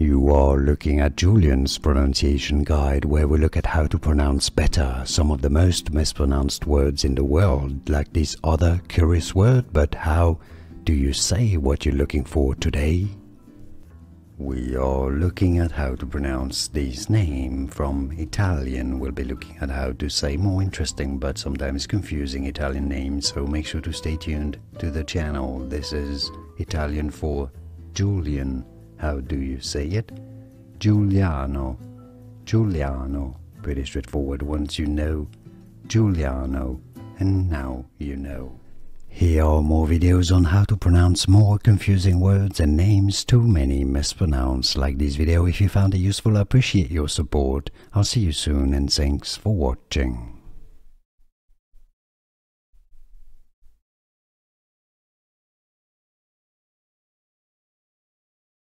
You are looking at Julien's pronunciation guide where we look at how to pronounce better some of the most mispronounced words in the world, like this other curious word, but how do you say what you're looking for today? We are looking at how to pronounce this name from Italian. We'll be looking at how to say more interesting but sometimes confusing Italian names, so make sure to stay tuned to the channel. This is Italian for Julian. How do you say it? Giuliano. Giuliano. Pretty straightforward once you know Giuliano. And now you know. Here are more videos on how to pronounce more confusing words and names too many mispronounced. Like this video if you found it useful, I appreciate your support. I'll see you soon and thanks for watching.